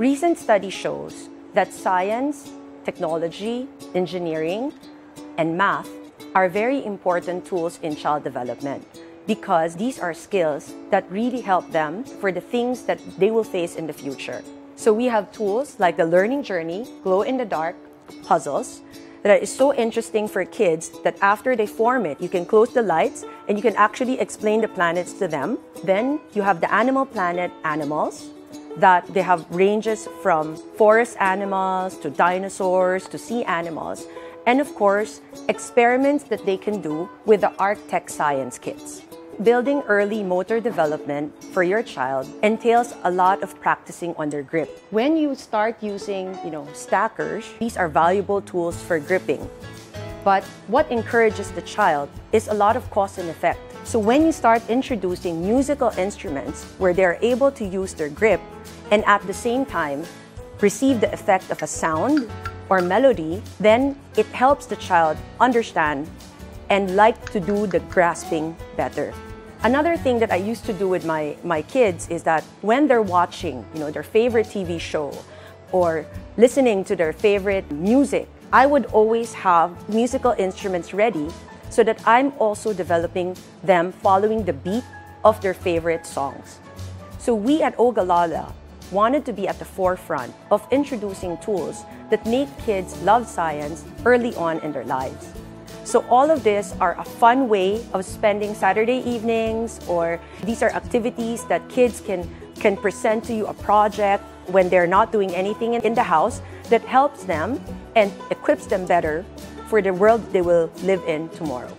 Recent study shows that science, technology, engineering, and math are very important tools in child development because these are skills that really help them for the things that they will face in the future. So we have tools like the learning journey, glow in the dark, puzzles, that is so interesting for kids that after they form it, you can close the lights and you can actually explain the planets to them. Then you have the animal planet animals that they have ranges from forest animals to dinosaurs to sea animals. And of course, experiments that they can do with the ArcTech Science kits. Building early motor development for your child entails a lot of practicing on their grip. When you start using, you know, stackers, these are valuable tools for gripping. But what encourages the child is a lot of cause and effect. So when you start introducing musical instruments where they're able to use their grip and at the same time receive the effect of a sound or melody, then it helps the child understand and like to do the grasping better. Another thing that I used to do with my, my kids is that when they're watching, you know, their favorite TV show or listening to their favorite music, I would always have musical instruments ready so that I'm also developing them following the beat of their favorite songs. So we at Ogalala wanted to be at the forefront of introducing tools that make kids love science early on in their lives. So all of this are a fun way of spending Saturday evenings or these are activities that kids can, can present to you a project when they're not doing anything in the house that helps them and equips them better for the world they will live in tomorrow.